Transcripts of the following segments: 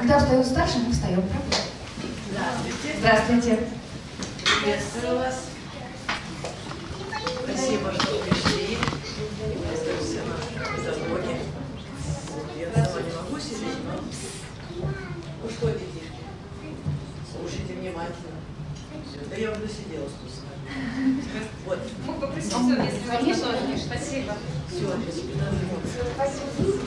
когда встает старший, мы встаем, правда? Здравствуйте. Здравствуйте. Приветствую вас. Спасибо, что пришли. Приветствую на педагоге. Я дома не могу сидеть, но... Ну что, детишки, слушайте внимательно. Всё. Да я уже сидела вкусно. Вот, Мог попросить все, если возможно. Спасибо. все, без педагога.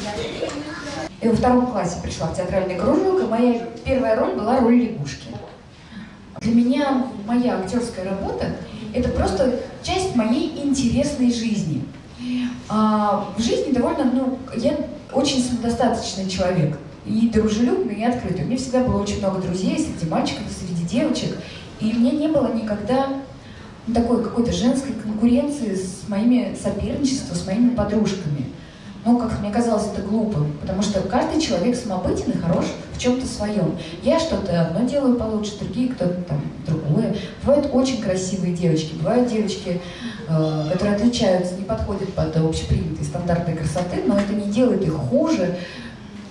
Я во втором классе пришла в театральный кружок, и моя первая роль была роль лягушки. Для меня моя актерская работа – это просто часть моей интересной жизни. А в жизни довольно, ну, я очень самодостаточный человек. И дружелюбный, и открытый. У меня всегда было очень много друзей среди мальчиков, среди девочек. И у меня не было никогда ну, такой какой-то женской конкуренции с моими соперничеством, с моими подружками. Ну, как мне казалось, это глупо, потому что каждый человек самобытен и хорош в чем-то своем. Я что-то одно делаю получше, другие кто-то там другое. Бывают очень красивые девочки, бывают девочки, э, которые отличаются, не подходят под общепринятые стандарты красоты, но это не делает их хуже.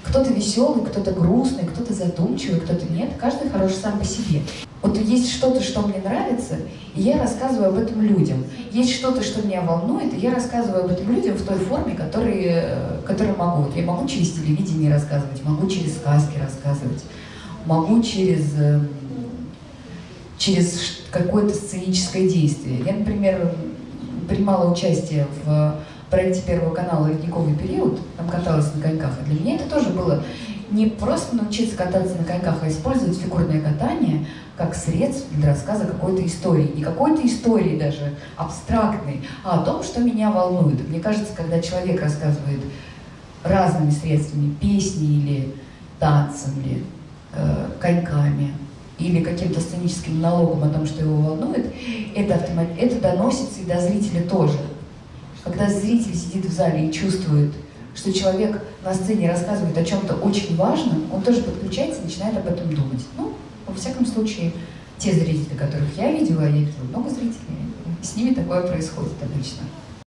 Кто-то веселый, кто-то грустный, кто-то задумчивый, кто-то нет. Каждый хорош сам по себе. Вот есть что-то, что мне нравится, и я рассказываю об этом людям. Есть что-то, что меня волнует, и я рассказываю об этом людям в той форме, которые, которую могу. Вот Я могу через телевидение рассказывать, могу через сказки рассказывать, могу через, э, через какое-то сценическое действие. Я, например, принимала участие в проекте Первого канала «Ледниковый период», там каталась на коньках. И для меня это тоже было не просто научиться кататься на коньках, а использовать фигурное катание как средство для рассказа какой-то истории. Не какой-то истории даже абстрактной, а о том, что меня волнует. Мне кажется, когда человек рассказывает разными средствами, песней или танцами, э, коньками, или каким-то сценическим монологом о том, что его волнует, это, автомат- это доносится и до зрителя тоже. Когда зритель сидит в зале и чувствует, что человек на сцене рассказывает о чем-то очень важном, он тоже подключается и начинает об этом думать. Ну, во всяком случае, те зрители, которых я видела, я видела много зрителей, с ними такое происходит обычно.